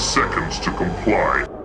seconds to comply.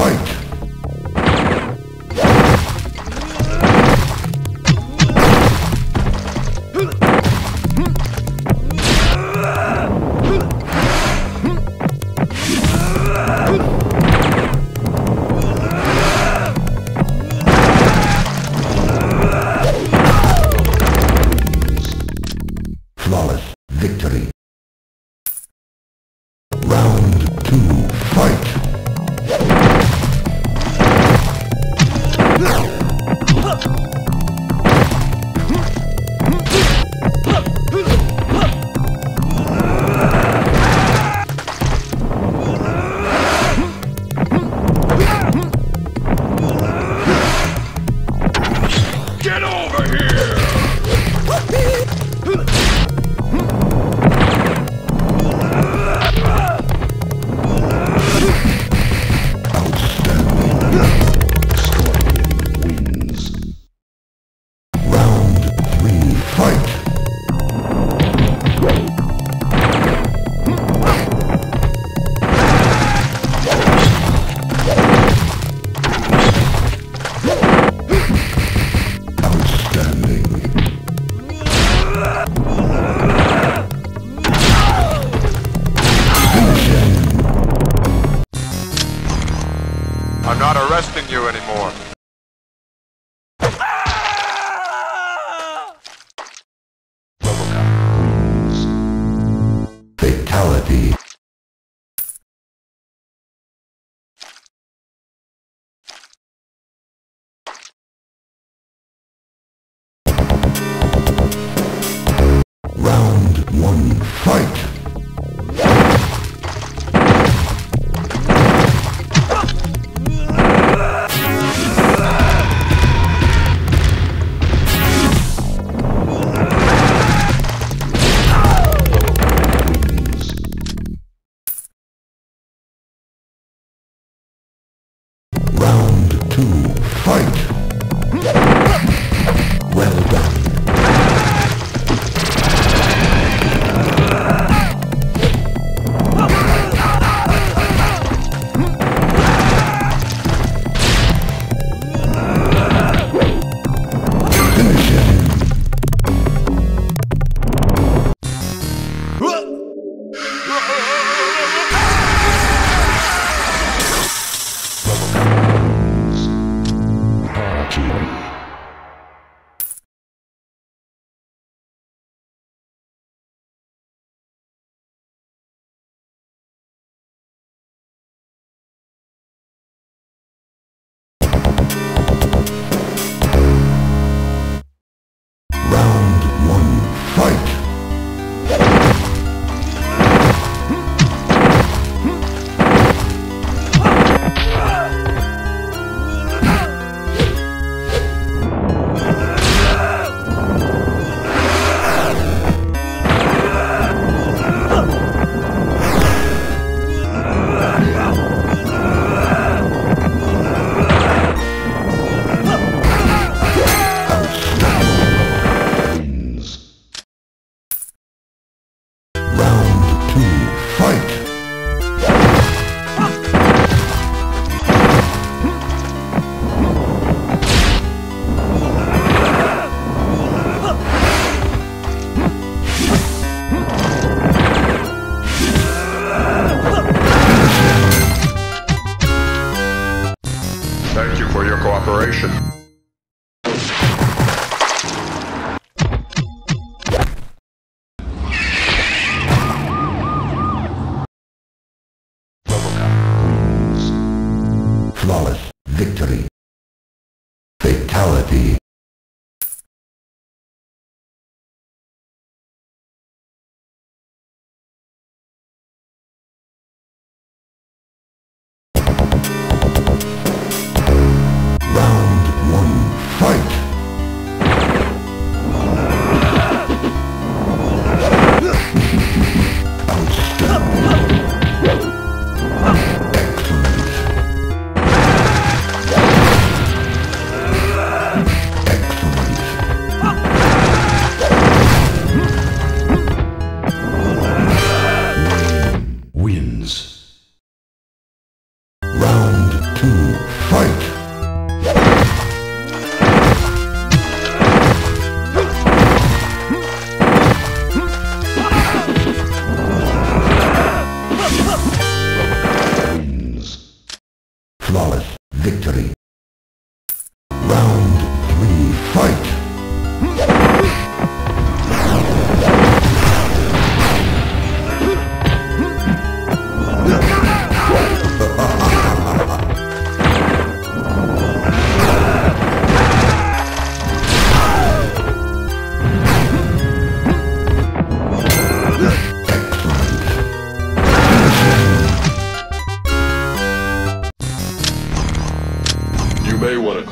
Fight! Here! Fatality. Cooperation.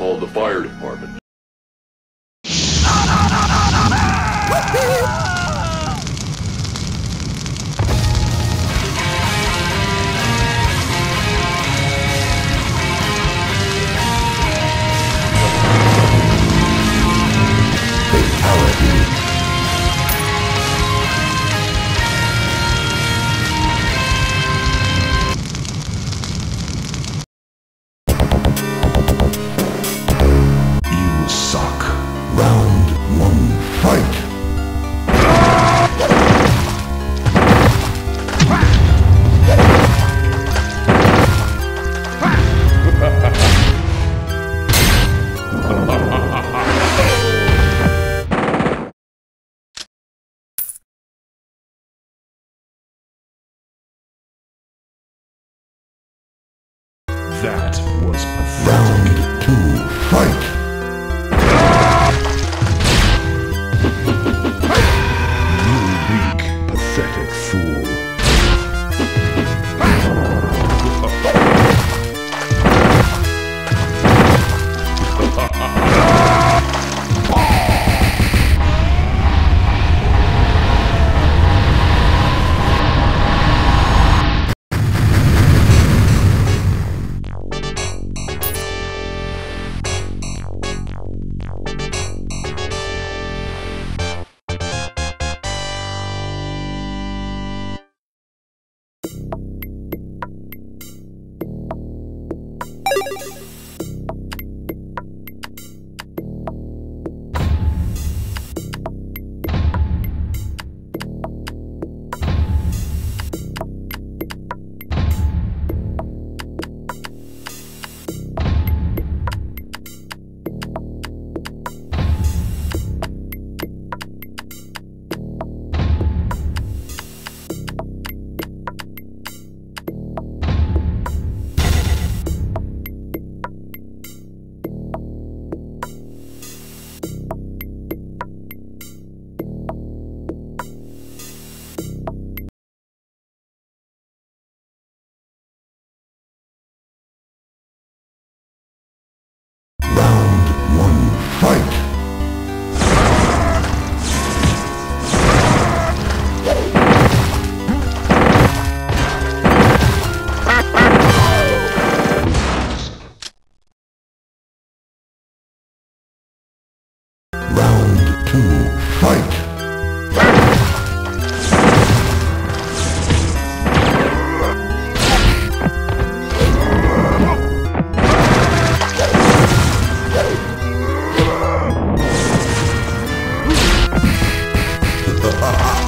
May want to call the fire ¡Ja!